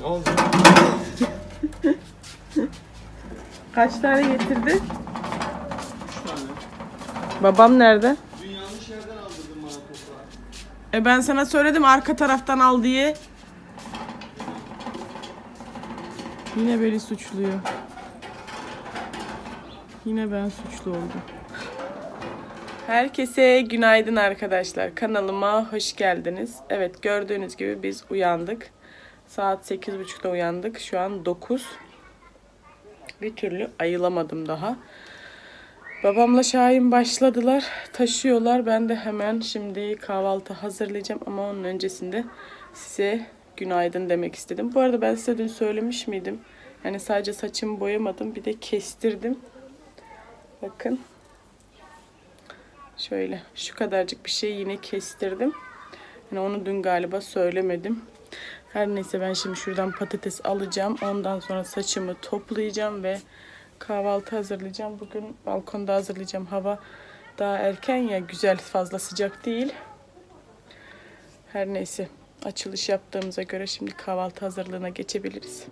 Ne oldu? Kaç tane getirdi? Üç tane. Babam nerede? Dün yanlış yerden aldırdın bana toprağı. E ben sana söyledim arka taraftan al diye. Yine beni suçluyor. Yine ben suçlu oldum. Herkese günaydın arkadaşlar. Kanalıma hoş geldiniz. Evet gördüğünüz gibi biz uyandık. Saat 8.30'da uyandık. Şu an 9. Bir türlü ayılamadım daha. Babamla Şahin başladılar. Taşıyorlar. Ben de hemen şimdi kahvaltı hazırlayacağım ama onun öncesinde size günaydın demek istedim. Bu arada ben size dün söylemiş miydim? Yani sadece saçımı boyamadım. Bir de kestirdim. Bakın. Şöyle şu kadarcık bir şey yine kestirdim. Yani onu dün galiba söylemedim. Her neyse ben şimdi şuradan patates alacağım. Ondan sonra saçımı toplayacağım ve kahvaltı hazırlayacağım. Bugün balkonda hazırlayacağım. Hava daha erken ya güzel fazla sıcak değil. Her neyse açılış yaptığımıza göre şimdi kahvaltı hazırlığına geçebiliriz.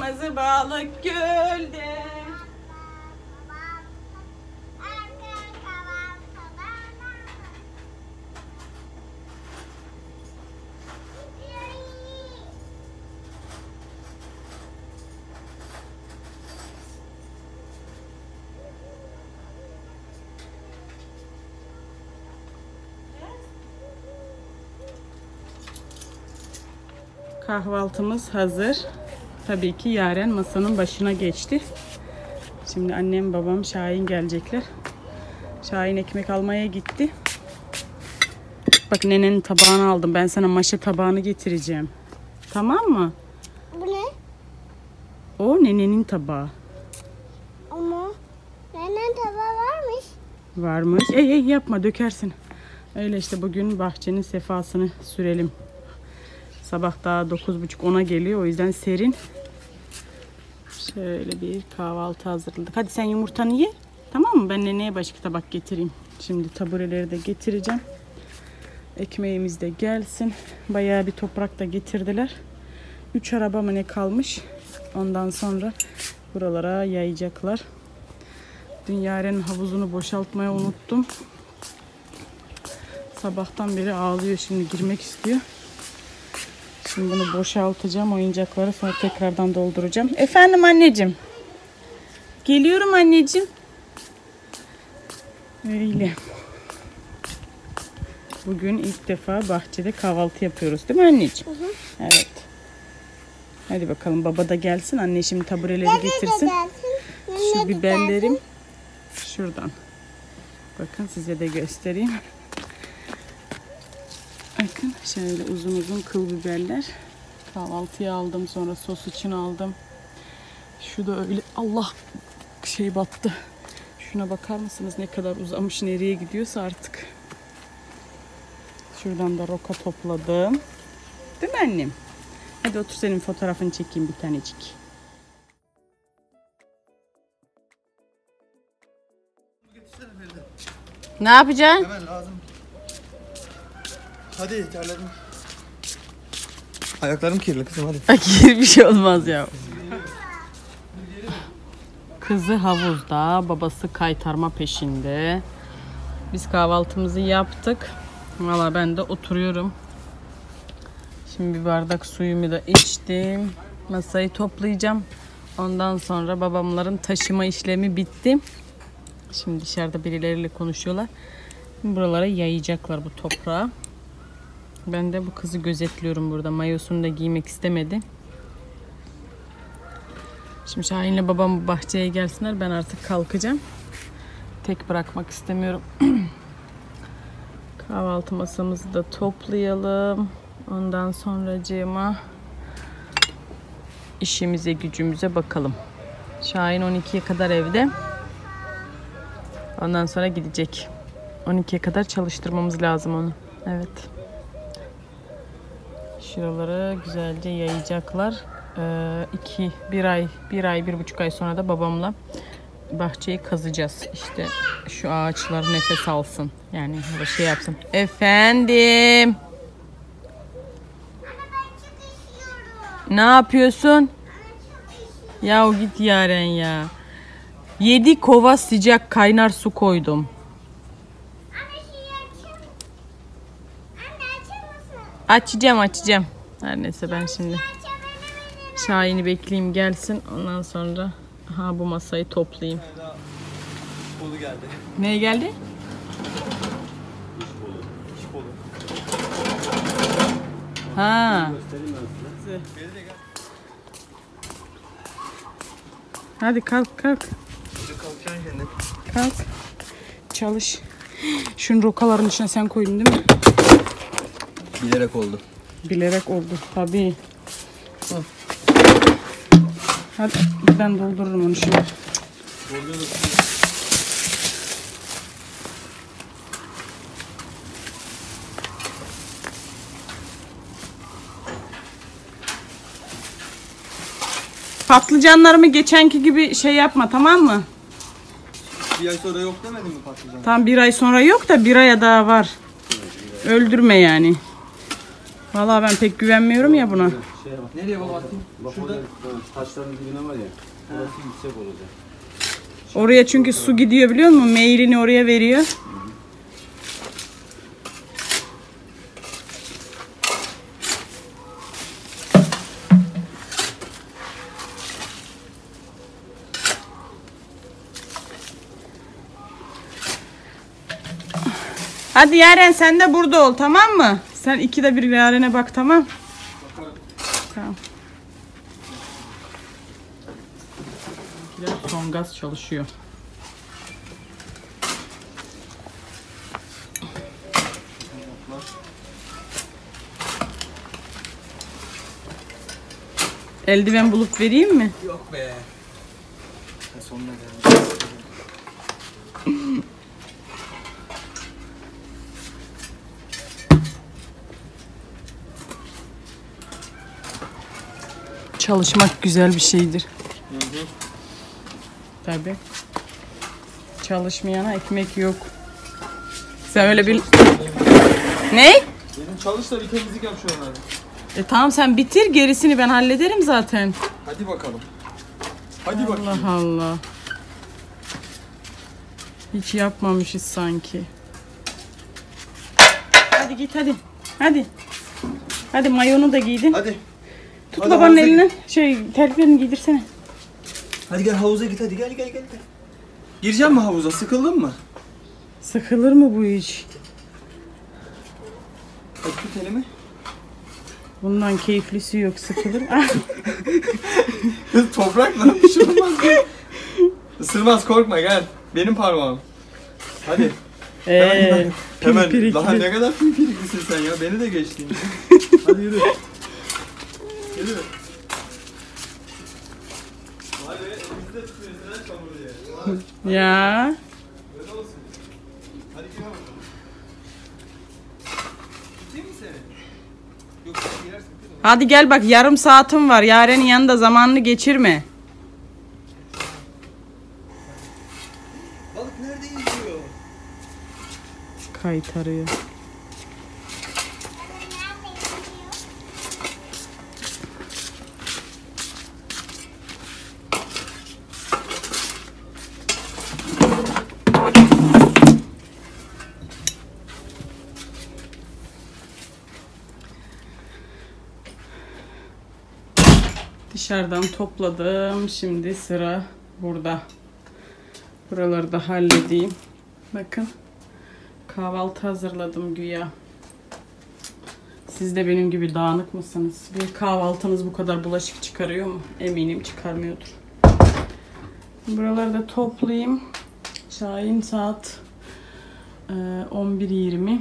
Kırmızı balık gölde. Kahvaltımız hazır. Tabii ki Yaren masanın başına geçti. Şimdi annem, babam, Şahin gelecekler. Şahin ekmek almaya gitti. Bak nenenin tabağını aldım. Ben sana maşa tabağını getireceğim. Tamam mı? Bu ne? O nenenin tabağı. Ama neden tabağı varmış? Varmış. Ey ey yapma dökersin. Öyle işte bugün bahçenin sefasını sürelim. Sabah daha 9.30-10'a geliyor. O yüzden serin. Şöyle bir kahvaltı hazırladık. Hadi sen yumurtanı ye. Tamam mı? Ben neneye başka tabak getireyim. Şimdi tabureleri de getireceğim. Ekmeğimiz de gelsin. Bayağı bir toprak da getirdiler. 3 araba mı ne kalmış. Ondan sonra buralara yayacaklar. Dün havuzunu boşaltmayı unuttum. Sabahtan beri ağlıyor şimdi girmek istiyor. Şimdi bunu boşaltacağım oyuncakları sonra tekrardan dolduracağım. Efendim anneciğim. Geliyorum anneciğim. Öyle. Bugün ilk defa bahçede kahvaltı yapıyoruz değil mi anneciğim? Evet. Hadi bakalım baba da gelsin. Anne şimdi tabureleri getirsin. Şu biberlerim şuradan. Bakın size de göstereyim. Bakın şöyle uzun uzun kıl biberler. Kahvaltıya aldım sonra sos için aldım. Şu da öyle Allah şey battı. Şuna bakar mısınız ne kadar uzamış nereye gidiyorsa artık. Şuradan da roka topladım. Değil mi annem? Hadi otur senin fotoğrafını çekeyim bir tanecik. Ne yapacaksın? Hemen lazım. Hadi terledim. Ayaklarım kirli kızım hadi. Fakir bir şey olmaz ya. Kızı havuzda, babası kaytarma peşinde. Biz kahvaltımızı yaptık. Valla ben de oturuyorum. Şimdi bir bardak suyumu da içtim. Masayı toplayacağım. Ondan sonra babamların taşıma işlemi bitti. Şimdi dışarıda birileriyle konuşuyorlar. Buralara yayacaklar bu toprağı. Ben de bu kızı gözetliyorum burada. Mayosunu da giymek istemedi. Şimdi Şahin'le babam bahçeye gelsinler. Ben artık kalkacağım. Tek bırakmak istemiyorum. Kahvaltı masamızı da toplayalım. Ondan sonracığıma işimize gücümüze bakalım. Şahin 12'ye kadar evde. Ondan sonra gidecek. 12'ye kadar çalıştırmamız lazım onu. Evet. Şuraları güzelce yayacaklar. Ee, iki, bir ay, bir ay, bir buçuk ay sonra da babamla bahçeyi kazacağız. İşte şu ağaçlar nefes alsın. Yani böyle şey yapsın. Efendim. Ne yapıyorsun? Ya git Yaren ya. Yedi kova sıcak kaynar su koydum. Anne şeyi açayım. Anne açar mısın? Açacağım açacağım. Her neyse ben şimdi? Şahin'i bekleyeyim gelsin. Ondan sonra ha bu masayı toplayayım. Kolu geldi. Ne geldi? Ha. Hadi kalk kalk. Kalk. Çalış. Şunu rokaların içine sen koydun değil mi? Bilerek oldu. Bilerek oldu tabii. Hadi ben doldururum onu şimdi. Patlıcanlarımı geçenki gibi şey yapma tamam mı? Bir ay sonra yok demedin mi patlıcan? Tam bir ay sonra yok da bir aya daha var. Öldürme yani. Vallahi ben pek güvenmiyorum ya buna. Nereye baba atayım? Bak Şurada. orada taşların dibine var ya. Orası yüksek olacak. Oraya çünkü su gidiyor biliyor musun? Meylini oraya veriyor. Hadi Yaren sen de burada ol tamam mı? Sen ikide bir Yaren'e bak tamam. Tamam. Son gaz çalışıyor. Eldiven bulup vereyim mi? Yok be. Sonuna geldi. Çalışmak güzel bir şeydir. Tabii. Çalışmayana ekmek yok. Sen öyle bir... Ne? Benim çalış da bir temizlik yap şu an E tamam sen bitir gerisini ben hallederim zaten. Hadi bakalım. Hadi bakayım. Allah Allah. Hiç yapmamışız sanki. Hadi git hadi. Hadi. Hadi mayonu da giydin. Hadi. Tut hadi babanın havuza elinden. Şey terliklerini giydirsene. Hadi gel havuza git hadi gel gel gel. gel. Gireceğim mi havuza? Sıkıldın mı? Sıkılır mı bu iş? Hadi tut elimi. Bundan keyiflisi yok sıkılır. Ah, Toprak mı? Bir şey olmaz. Isırmaz korkma gel. Benim parmağım. Hadi. Eee. Hemen. pimpirikli. Daha ne kadar pimpiriklisin sen ya. Beni de geçtin. Hadi yürü. Yürü. Vay be tutuyorsun ha çamur diye. Ya. Öyle olsun. Hadi gir bakalım. Tutayım mı seni? Yok girersin. Hadi gel bak yarım saatim var. Yaren'in yanında zamanını geçirme. Balık nerede yüzüyor? Kaytarıyor. Dışarıdan topladım. Şimdi sıra burada. Buraları da halledeyim. Bakın. Kahvaltı hazırladım güya. Siz de benim gibi dağınık mısınız? Bir kahvaltınız bu kadar bulaşık çıkarıyor mu? Eminim çıkarmıyordur. Buraları da toplayayım. Şahin saat e, 11.20.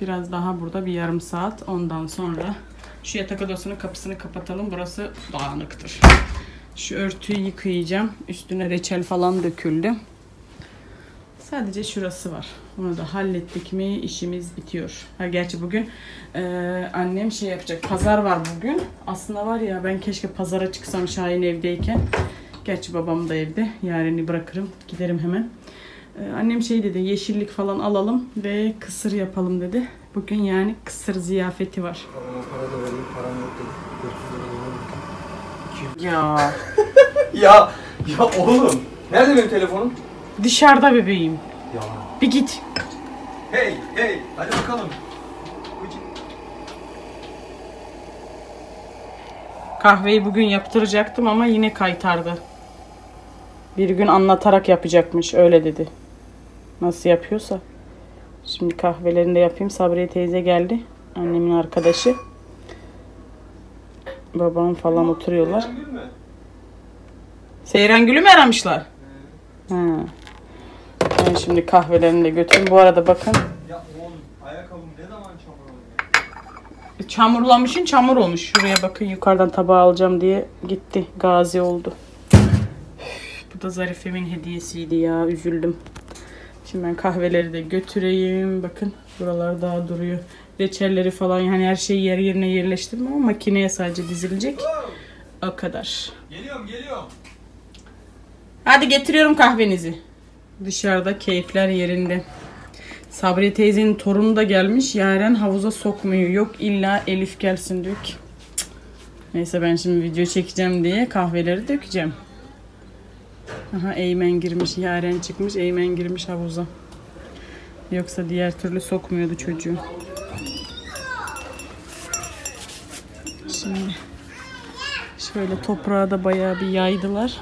Biraz daha burada bir yarım saat. Ondan sonra şu yatak odasının kapısını kapatalım. Burası dağınıktır. Şu örtüyü yıkayacağım. Üstüne reçel falan döküldü. Sadece şurası var. Onu da hallettik mi işimiz bitiyor. Ha gerçi bugün e, annem şey yapacak. Pazar var bugün. Aslında var ya ben keşke pazara çıksam Şahin evdeyken. Gerçi babam da evde. Yaren'i bırakırım. Giderim hemen. Ee, annem şey dedi yeşillik falan alalım ve kısır yapalım dedi. Bugün yani kısır ziyafeti var. Babama para da vereyim. Param yok dedi. Ya Ya, ya oğlum. Nerede benim telefonum? dışarıda bebeğim. Ya. Bir git. Hey, hey. Hadi bakalım. Kahveyi bugün yaptıracaktım ama yine kaytardı. Bir gün anlatarak yapacakmış öyle dedi. Nasıl yapıyorsa. Şimdi kahvelerini de yapayım. Sabriye teyze geldi. Annemin arkadaşı. Babam falan oturuyorlar. Seyren Gül'ü mü aramışlar? Ha. Ben şimdi kahvelerini de götüreyim. Bu arada bakın. Ya oğlum ayakkabım ne zaman çamur oldu? Çamurlamışın çamur olmuş. Şuraya bakın yukarıdan tabağı alacağım diye gitti. Gazi oldu. Bu da Zarife'min hediyesiydi ya. Üzüldüm. Şimdi ben kahveleri de götüreyim. Bakın buralar daha duruyor. Reçelleri falan yani her şeyi yer yerine yerleştirdim ama makineye sadece dizilecek. O kadar. Geliyorum, geliyorum. Hadi getiriyorum kahvenizi. Dışarıda keyifler yerinde. Sabri teyzenin torunu da gelmiş. Yaren havuza sokmuyor. Yok illa Elif gelsin diyor ki. Neyse ben şimdi video çekeceğim diye kahveleri dökeceğim. Aha Eymen girmiş. Yaren çıkmış. Eymen girmiş havuza. Yoksa diğer türlü sokmuyordu çocuğu. Şimdi şöyle toprağa da bayağı bir yaydılar.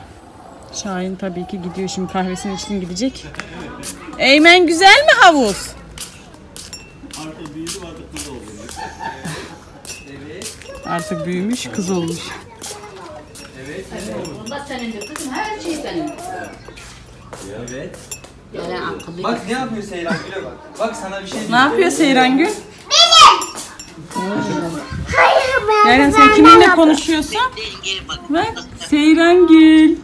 Şahin tabii ki gidiyor şimdi kahvesini için gidecek. Eymen güzel mi havuz? Artık büyümüş kız olmuş. Bunda senindir kızım her şey senin. Evet. Yani akıllı. Bak ne yapıyor Seyran Gül'e bak. Bak sana bir şey Ne diyeceğim. yapıyor Seyran Gül? Hayır ben. Yaren sen kiminle konuşuyorsun? Bak Seyran Gül.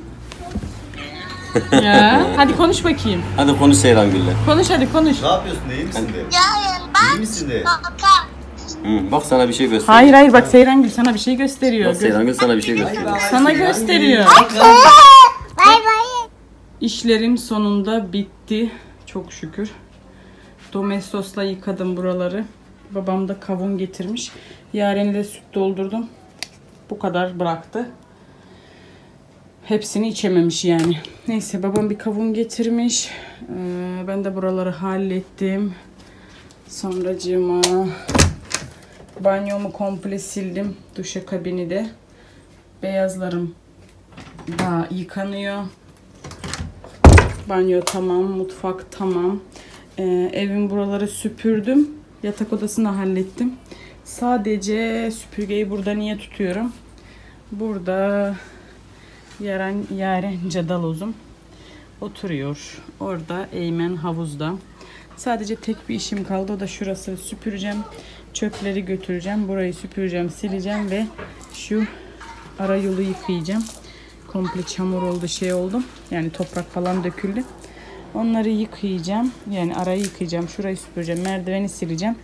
ya hadi konuş bakayım. Hadi konuş Seyran Gül'le. Konuş hadi konuş. Ne yapıyorsun? İyi misin de? Yarın bak. İyi misin de? Baka. Hı, bak sana bir şey gösteriyor. Hayır hayır bak Seyran Gül sana bir şey gösteriyor. Bak Seyran Gül sana bir şey gösteriyor. Sana gösteriyor. Bay bay. İşlerim sonunda bitti. Çok şükür. Domestos'la yıkadım buraları. Babam da kavun getirmiş. Yaren'e de süt doldurdum. Bu kadar bıraktı. Hepsini içememiş yani. Neyse babam bir kavun getirmiş. Ee, ben de buraları hallettim. Sonracığıma banyomu komple sildim. Duşakabini de. Beyazlarım daha yıkanıyor. Banyo tamam, mutfak tamam. Ee, evin buraları süpürdüm. Yatak odasını hallettim. Sadece süpürgeyi burada niye tutuyorum? Burada Yaren, Yaren Cadaloz'um oturuyor. Orada Eymen havuzda. Sadece tek bir işim kaldı. O da şurası süpüreceğim. Çöpleri götüreceğim. Burayı süpüreceğim, sileceğim ve şu ara yolu yıkayacağım. Komple çamur oldu, şey oldu. Yani toprak falan döküldü. Onları yıkayacağım. Yani arayı yıkayacağım. Şurayı süpüreceğim. Merdiveni sileceğim.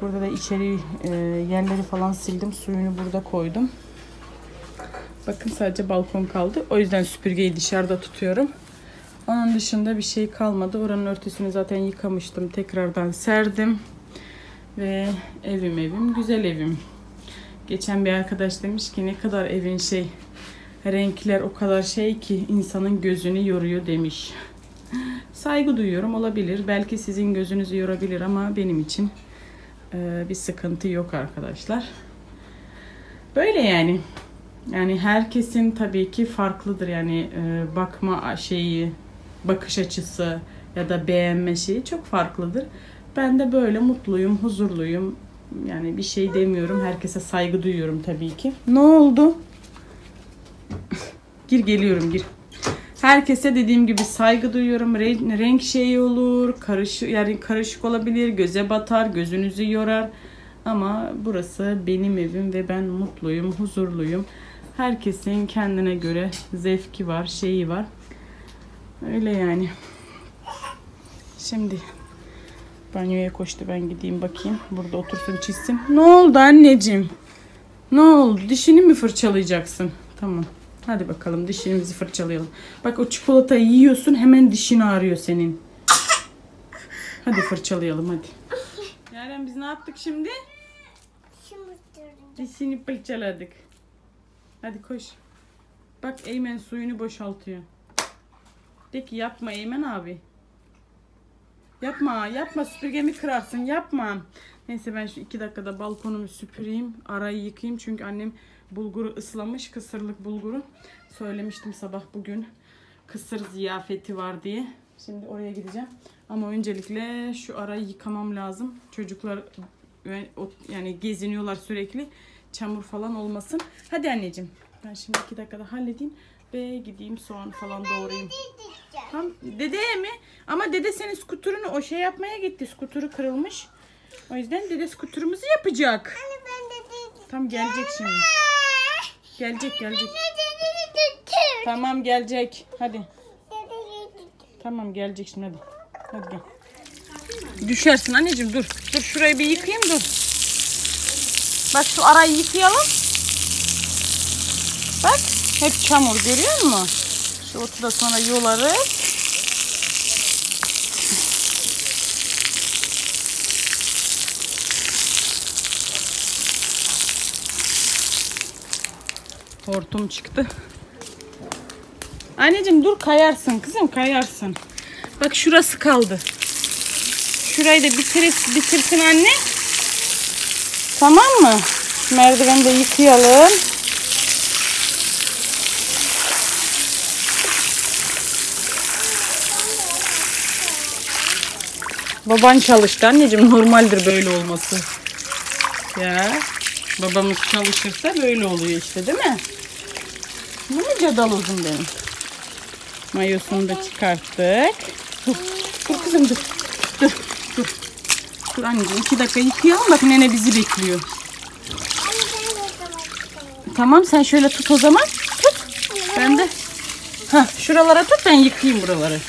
Burada da içeri e, yerleri falan sildim. Suyunu burada koydum. Bakın sadece balkon kaldı. O yüzden süpürgeyi dışarıda tutuyorum. Onun dışında bir şey kalmadı. Oranın örtüsünü zaten yıkamıştım. Tekrardan serdim. Ve evim evim güzel evim. Geçen bir arkadaş demiş ki ne kadar evin şey renkler o kadar şey ki insanın gözünü yoruyor demiş. Saygı duyuyorum olabilir. Belki sizin gözünüzü yorabilir ama benim için e, bir sıkıntı yok arkadaşlar. Böyle yani. Yani herkesin tabii ki farklıdır yani e, bakma şeyi, bakış açısı ya da beğenme şeyi çok farklıdır. Ben de böyle mutluyum, huzurluyum. Yani bir şey demiyorum. Herkese saygı duyuyorum tabii ki. Ne oldu? gir geliyorum gir. Herkese dediğim gibi saygı duyuyorum. Renk, renk şeyi olur, karışık yani karışık olabilir, göze batar, gözünüzü yorar. Ama burası benim evim ve ben mutluyum, huzurluyum. Herkesin kendine göre zevki var, şeyi var. Öyle yani. Şimdi banyoya koştu ben gideyim bakayım. Burada otursun çizsin. Ne oldu anneciğim? Ne oldu? Dişini mi fırçalayacaksın? Tamam. Hadi bakalım dişimizi fırçalayalım. Bak o çikolatayı yiyorsun hemen dişin ağrıyor senin. Hadi fırçalayalım hadi. Yaren biz ne yaptık şimdi? Dişini fırçaladık. Hadi koş. Bak Eymen suyunu boşaltıyor. De ki yapma Eymen abi. Yapma yapma süpürgemi kırarsın yapma. Neyse ben şu iki dakikada balkonumu süpüreyim. Arayı yıkayayım çünkü annem bulguru ıslamış. Kısırlık bulguru. Söylemiştim sabah bugün. Kısır ziyafeti var diye. Şimdi oraya gideceğim. Ama öncelikle şu arayı yıkamam lazım. Çocuklar o- yani geziniyorlar sürekli. Çamur falan olmasın. Hadi anneciğim. Ben şimdi iki dakikada halledeyim ve gideyim soğan falan doğrayayım. Tam dede mi? Ama dede senin skuturunu o şey yapmaya gitti. Skuturu kırılmış. O yüzden dede skuturumuzu yapacak. Ben de dedim. Tam gelecek şimdi. Gelecek gelecek. Dede. Tamam gelecek. Hadi. Dede. Tamam gelecek şimdi hadi. Hadi gel. Düşersin anneciğim dur. Dur şurayı bir yıkayayım dur. Bak şu arayı yıkayalım. Bak hep çamur görüyor musun? Şu otu da sonra yolarız. Hortum çıktı. Anneciğim dur kayarsın kızım kayarsın. Bak şurası kaldı. Şurayı da bitir, bitirsin anne. Tamam mı? Merdiveni de yıkayalım. Baban çalıştı anneciğim. Normaldir böyle olması. Ya babamız çalışırsa böyle oluyor işte değil mi? Bu mu cadalozum benim? Mayosunu da çıkarttık. Dur, dur kızım dur. Dur, dur. Dur anneciğim iki dakika yıkayalım bak nene bizi bekliyor. Tamam sen şöyle tut o zaman. Tut. Ben de. Ha şuralara tut ben yıkayayım buraları.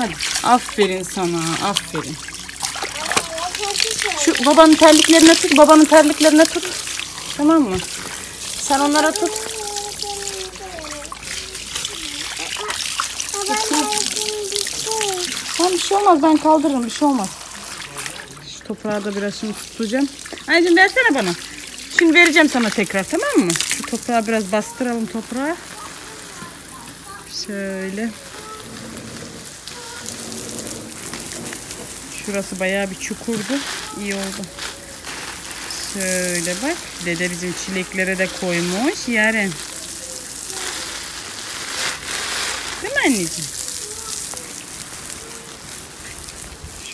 Hadi. Aferin sana. Aferin. Şu babanın terliklerine tut. Babanın terliklerine tut. Tamam mı? Sen onlara tut. Tamam bir şey olmaz ben kaldırırım bir şey olmaz. Şu toprağı da biraz şimdi tutacağım. Anneciğim versene bana. Şimdi vereceğim sana tekrar tamam mı? Şu toprağı biraz bastıralım toprağa. Şöyle. Şurası bayağı bir çukurdu. İyi oldu. Şöyle bak. Dede bizim çileklere de koymuş. Yarın. Değil mi anneciğim?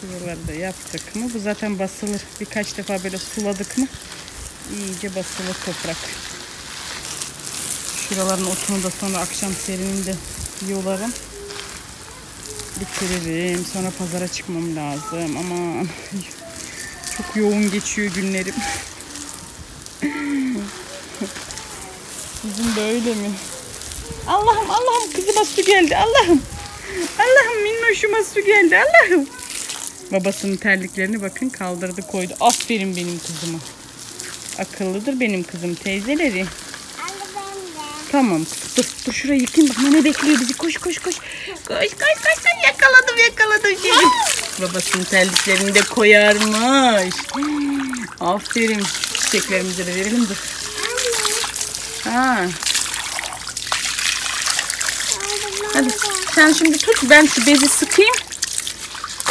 Şuraları da yaptık mı? Bu zaten basılır. Birkaç defa böyle suladık mı? İyice basılır toprak. Şuraların otunu da sonra akşam serinin de yolarım. Bitiririm. Sonra pazara çıkmam lazım. Aman. Çok yoğun geçiyor günlerim. Sizin böyle mi? Allah'ım Allah'ım kızıma su geldi Allah'ım. Allah'ım minnoşuma su geldi Allah'ım. Babasının terliklerini bakın kaldırdı koydu. Aferin benim kızıma. Akıllıdır benim kızım teyzeleri. Tamam dur dur şurayı yıkayayım bak ne bekliyor bizi koş koş koş. Koş koş koş koş yakaladım yakaladım seni. Babasının terliklerini de koyarmış. Aferin çiçeklerimizi de verelim dur. Ha. Hadi sen şimdi tut ben şu bezi sıkayım.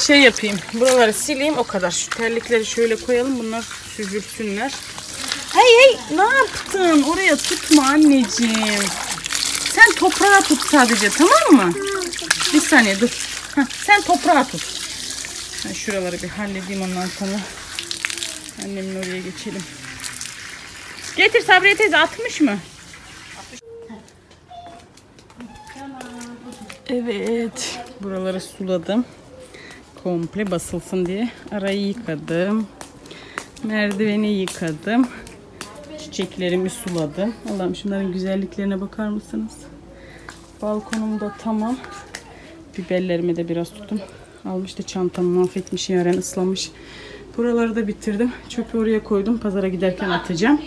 Şey yapayım. Buraları sileyim o kadar. Şu terlikleri şöyle koyalım. Bunlar süzülsünler. Hey hey ne yaptın? Oraya tutma anneciğim. Sen toprağa tut sadece tamam mı? Bir saniye dur. Heh, sen toprağa tut. Ben şuraları bir halledeyim ondan sonra. Annemin oraya geçelim. Getir Sabriye teyze atmış mı? Evet. Buraları suladım. Komple basılsın diye. Arayı yıkadım. Merdiveni yıkadım. Çiçeklerimi suladım. Allah'ım şunların güzelliklerine bakar mısınız? Balkonum da tamam. Biberlerimi de biraz tuttum. Almış da çantamı mahvetmiş yaren ıslamış. Buraları da bitirdim. Çöpü oraya koydum. Pazara giderken atacağım.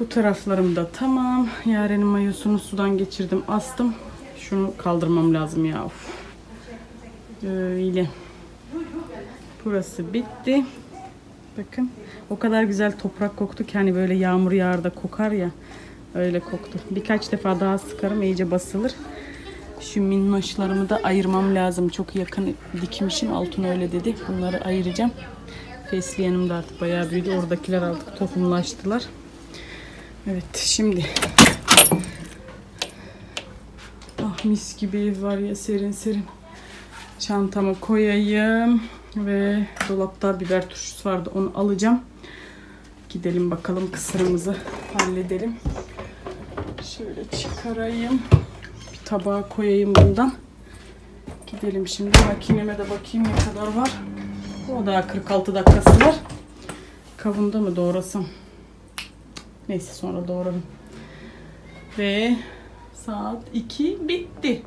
Bu taraflarım da tamam. Yarenin mayosunu sudan geçirdim, astım. Şunu kaldırmam lazım ya. Of. Öyle. Burası bitti. Bakın. O kadar güzel toprak koktu ki hani böyle yağmur yağar da kokar ya. Öyle koktu. Birkaç defa daha sıkarım iyice basılır. Şu minnoşlarımı da ayırmam lazım. Çok yakın dikmişim. Altın öyle dedi. Bunları ayıracağım. Fesleğenim de artık bayağı büyüdü. Oradakiler artık tohumlaştılar. Evet şimdi. Ah mis gibi ev var ya serin serin. Çantamı koyayım. Ve dolapta biber turşusu vardı. Onu alacağım. Gidelim bakalım kısırımızı halledelim. Şöyle çıkarayım. Bir tabağa koyayım bundan. Gidelim şimdi makineme de bakayım ne kadar var. O daha 46 dakikası var. Kavunda mı doğrasam? Neyse sonra doğrarım. Ve saat 2 bitti.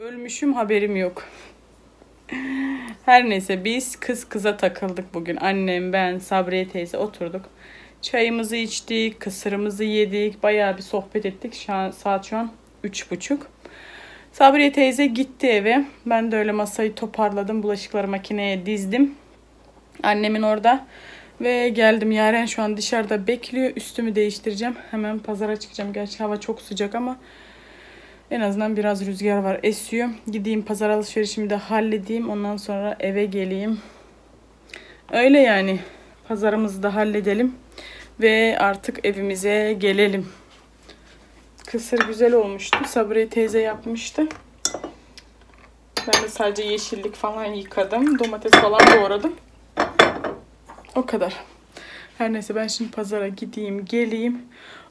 Ölmüşüm haberim yok. Her neyse biz kız kıza takıldık bugün. Annem, ben, Sabriye teyze oturduk. Çayımızı içtik, kısırımızı yedik. Bayağı bir sohbet ettik. Şu an, saat şu an üç buçuk. Sabriye teyze gitti eve. Ben de öyle masayı toparladım. Bulaşıkları makineye dizdim. Annemin orada. Ve geldim. Yaren şu an dışarıda bekliyor. Üstümü değiştireceğim. Hemen pazara çıkacağım. Gerçi hava çok sıcak ama en azından biraz rüzgar var. Esiyor. Gideyim pazar alışverişimi de halledeyim. Ondan sonra eve geleyim. Öyle yani. Pazarımızı da halledelim. Ve artık evimize gelelim. Kısır güzel olmuştu. Sabriye teyze yapmıştı. Ben de sadece yeşillik falan yıkadım. Domates falan doğradım. O kadar. Her neyse ben şimdi pazara gideyim, geleyim.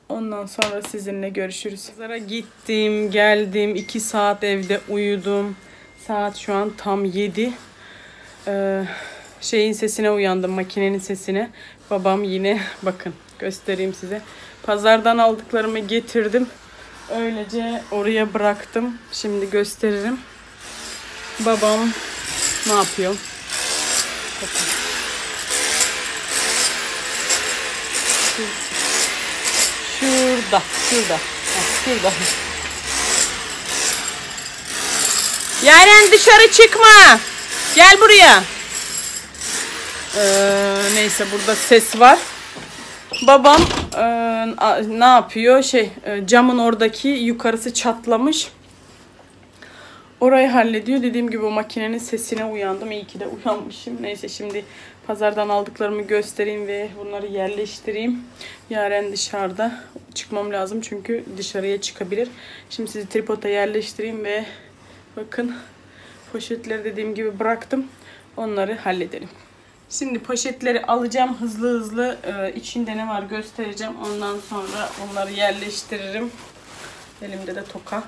Ondan sonra sizinle görüşürüz. Pazara gittim, geldim. 2 saat evde uyudum. Saat şu an tam 7. Ee, şeyin sesine uyandım, makinenin sesine. Babam yine bakın göstereyim size. Pazardan aldıklarımı getirdim. Öylece oraya bıraktım. Şimdi gösteririm. Babam ne yapıyor? Bakın. Şurada, şurada. Heh, şurada. Yaren dışarı çıkma. Gel buraya. Ee, neyse burada ses var. Babam e, ne yapıyor? Şey e, camın oradaki yukarısı çatlamış. Orayı hallediyor. Dediğim gibi o makinenin sesine uyandım. İyi ki de uyanmışım. Neyse şimdi pazardan aldıklarımı göstereyim ve bunları yerleştireyim. Yaren dışarıda. Çıkmam lazım çünkü dışarıya çıkabilir. Şimdi sizi tripoda yerleştireyim ve bakın poşetleri dediğim gibi bıraktım. Onları halledelim. Şimdi poşetleri alacağım hızlı hızlı. Ee, içinde ne var göstereceğim. Ondan sonra onları yerleştiririm. Elimde de toka.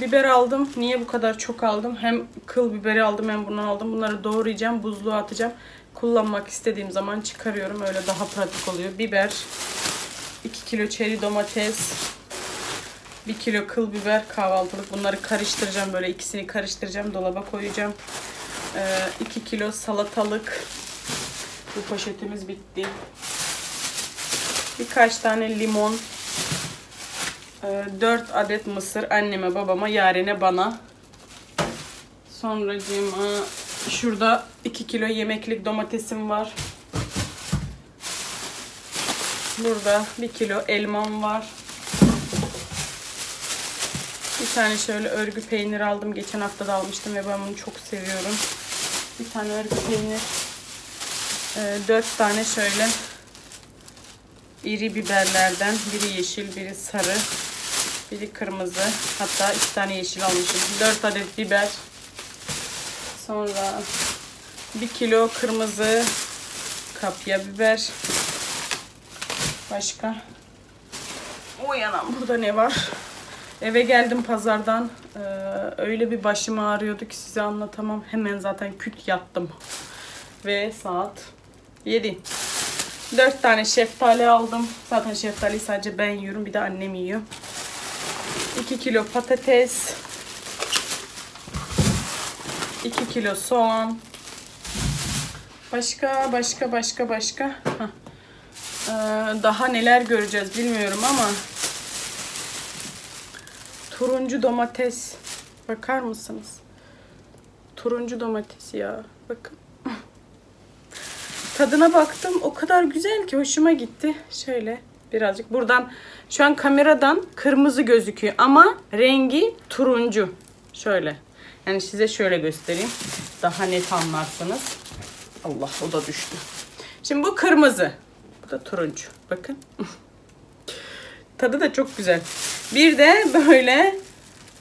Biber aldım. Niye bu kadar çok aldım? Hem kıl biberi aldım hem bunu aldım. Bunları doğrayacağım. Buzluğa atacağım. Kullanmak istediğim zaman çıkarıyorum. Öyle daha pratik oluyor. Biber. 2 kilo çeri domates. 1 kilo kıl biber kahvaltılık. Bunları karıştıracağım. Böyle ikisini karıştıracağım. Dolaba koyacağım. 2 kilo salatalık. Bu poşetimiz bitti. Birkaç tane limon. 4 adet mısır anneme, babama, yarene, bana. Sonracığıma şurada 2 kilo yemeklik domatesim var. Burada 1 kilo elmam var. Bir tane şöyle örgü peynir aldım. Geçen hafta da almıştım ve ben bunu çok seviyorum. Bir tane örgü peynir. 4 tane şöyle iri biberlerden. Biri yeşil, biri sarı. Biri kırmızı. Hatta iki tane yeşil almışım. 4 adet biber. Sonra 1 kilo kırmızı kapya biber. Başka? Oy burada ne var? Eve geldim pazardan. Ee, öyle bir başım ağrıyordu ki size anlatamam. Hemen zaten küt yattım. Ve saat 7. 4 tane şeftali aldım. Zaten şeftaliyi sadece ben yiyorum. Bir de annem yiyor. 2 kilo patates. 2 kilo soğan. Başka, başka, başka, başka. Ee, daha neler göreceğiz bilmiyorum ama turuncu domates. Bakar mısınız? Turuncu domates ya. Bakın. Tadına baktım. O kadar güzel ki hoşuma gitti. Şöyle birazcık buradan şu an kameradan kırmızı gözüküyor ama rengi turuncu. Şöyle. Yani size şöyle göstereyim. Daha net anlarsınız. Allah o da düştü. Şimdi bu kırmızı. Bu da turuncu. Bakın. Tadı da çok güzel. Bir de böyle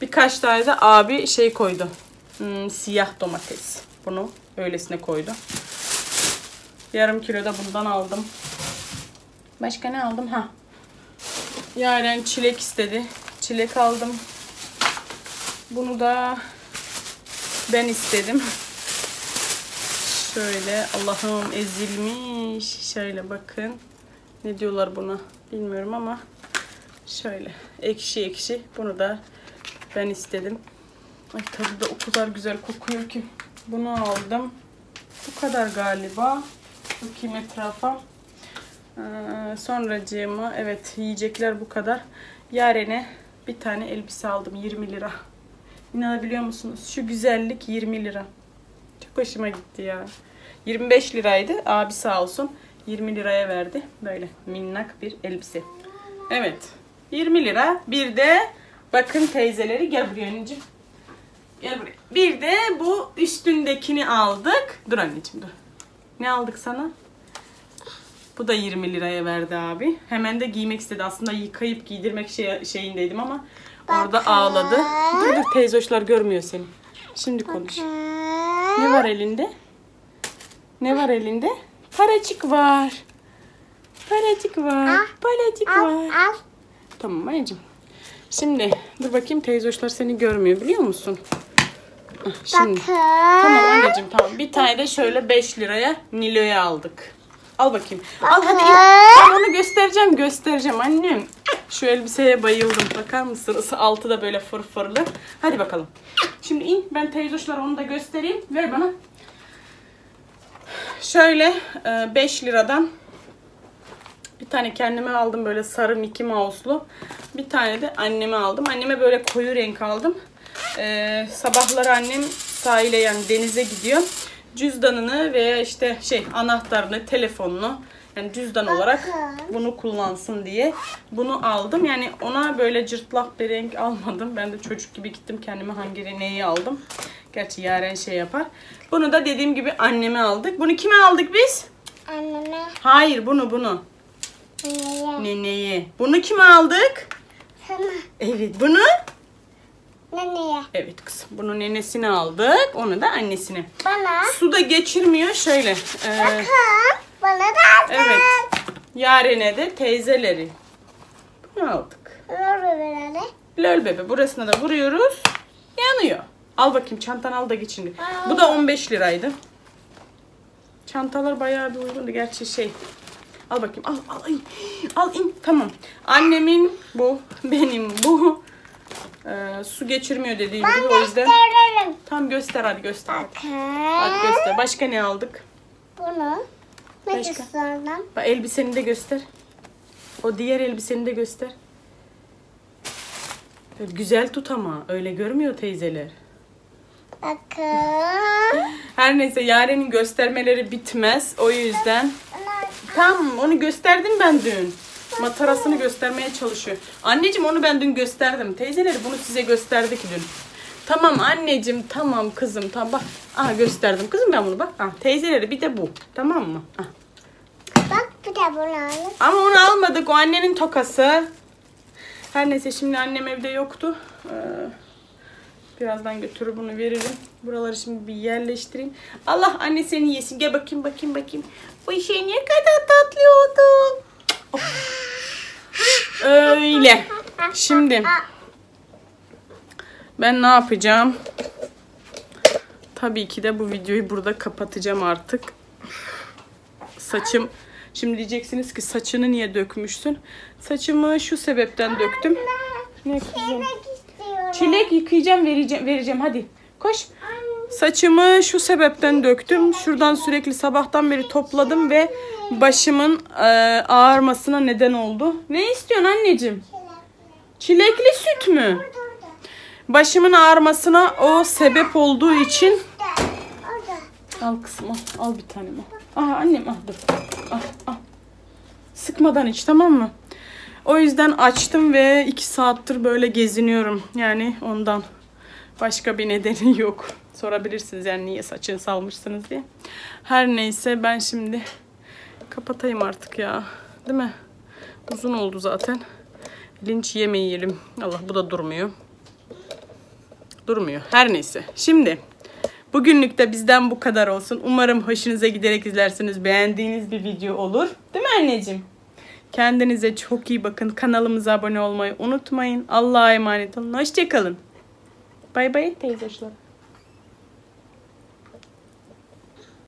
birkaç tane de abi şey koydu. Hmm, siyah domates. Bunu öylesine koydu. Yarım kilo da bundan aldım. Başka ne aldım? Ha. Yaren çilek istedi. Çilek aldım. Bunu da ben istedim. Şöyle Allah'ım ezilmiş. Şöyle bakın. Ne diyorlar buna bilmiyorum ama şöyle ekşi ekşi. Bunu da ben istedim. Ay tadı da o kadar güzel kokuyor ki. Bunu aldım. Bu kadar galiba. Bakayım etrafa. Ee, sonracığıma evet yiyecekler bu kadar. Yarene bir tane elbise aldım 20 lira. İnanabiliyor musunuz? Şu güzellik 20 lira. Çok hoşuma gitti ya. 25 liraydı. Abi sağ olsun 20 liraya verdi. Böyle minnak bir elbise. Evet. 20 lira. Bir de bakın teyzeleri gel buraya anneciğim. Gel buraya. Bir de bu üstündekini aldık. Dur anneciğim dur. Ne aldık sana? Bu da 20 liraya verdi abi. Hemen de giymek istedi. Aslında yıkayıp giydirmek şey, şeyindeydim ama orada ağladı. Dur dur teyze hoşlar görmüyor seni. Şimdi konuş. Ne var elinde? Ne var elinde? Paracık var. Paracık var. Paracık Al var. al. Tamam anneciğim. Şimdi dur bakayım teyze hoşlar seni görmüyor biliyor musun? Ah, Şimdi. Bakın. Tamam anneciğim tamam. Bir tane de şöyle 5 liraya Nilo'ya aldık. Al bakayım. Al hadi. Ben onu göstereceğim göstereceğim annem. Şu elbiseye bayıldım. Bakar mısınız? Altı da böyle fırfırlı. Hadi bakalım. Şimdi in. Ben teyzoşlara onu da göstereyim. Ver bana. Şöyle 5 liradan bir tane kendime aldım böyle sarı Mickey Mouse'lu. Bir tane de anneme aldım. Anneme böyle koyu renk aldım. Ee, sabahları annem sahile yani denize gidiyor. Cüzdanını veya işte şey anahtarını, telefonunu Yani cüzdan olarak bunu kullansın diye bunu aldım. Yani ona böyle cırtlak bir renk almadım. Ben de çocuk gibi gittim kendime hangi neyi aldım. Gerçi Yaren şey yapar. Bunu da dediğim gibi anneme aldık. Bunu kime aldık biz? Anneme. Hayır bunu bunu. Anneye. Neneye. Bunu kime aldık? Sana. Evet bunu. Neneye. Evet kızım. Bunu nenesine aldık. Onu da annesine. Bana. Su da geçirmiyor şöyle. Ee, Bakın. Bana da aldın. evet. Yaren'e de teyzeleri. Bunu aldık. Ver böyle. Lol bebe burasına da vuruyoruz. Yanıyor. Al bakayım çantanı al da geç şimdi. Bu da 15 liraydı. Çantalar bayağı bir uygundu. Gerçi şey. Al bakayım. Al al. Al in. Tamam. Annemin bu. Benim bu. Ee, su geçirmiyor dediğim gibi o yüzden. Gösteririm. Tam göster hadi göster. Hadi. Hadi göster. Başka ne aldık? Bunu. Ne Başka? gösterdim? Bak elbiseni de göster. O diğer elbiseni de göster. Böyle güzel tut ama. Öyle görmüyor teyzeler. Bakın. Her neyse Yaren'in göstermeleri bitmez. O yüzden. Tamam onu gösterdim ben dün. Matarasını göstermeye çalışıyor. Anneciğim onu ben dün gösterdim. Teyzeleri bunu size gösterdik dün. Tamam anneciğim tamam kızım tamam bak. Aha gösterdim kızım ben bunu bak. Ah, teyzeleri bir de bu. Tamam mı? Ah. Bak bir de bunu alayım. Ama onu almadık. O annenin tokası. Her neyse şimdi annem evde yoktu. Ee, birazdan götürür bunu veririm. Buraları şimdi bir yerleştireyim. Allah anne seni yesin. Gel bakayım bakayım bakayım. Bu şey ne kadar tatlı oldu. Öyle. Şimdi ben ne yapacağım? Tabii ki de bu videoyu burada kapatacağım artık. Saçım Şimdi diyeceksiniz ki saçını niye dökmüşsün? Saçımı şu sebepten döktüm. Ne kızım? Çilek yıkayacağım vereceğim vereceğim hadi. Koş. Saçımı şu sebepten döktüm. Şuradan sürekli sabahtan beri topladım ve başımın e, ağarmasına neden oldu. Ne istiyorsun anneciğim? Çilekli süt mü? Başımın ağarmasına o sebep olduğu için. Al kızım al. Bir tane al. Aha annem al dur. Al al. Sıkmadan iç tamam mı? O yüzden açtım ve iki saattir böyle geziniyorum. Yani ondan. Başka bir nedeni yok. Sorabilirsiniz yani niye saçını salmışsınız diye. Her neyse ben şimdi kapatayım artık ya. Değil mi? Uzun oldu zaten. Linç yemeyelim. Allah bu da durmuyor. Durmuyor. Her neyse. Şimdi Bugünlük de bizden bu kadar olsun. Umarım hoşunuza giderek izlersiniz. Beğendiğiniz bir video olur. Değil mi anneciğim? Kendinize çok iyi bakın. Kanalımıza abone olmayı unutmayın. Allah'a emanet olun. Hoşçakalın. Bay bay teyzeşler.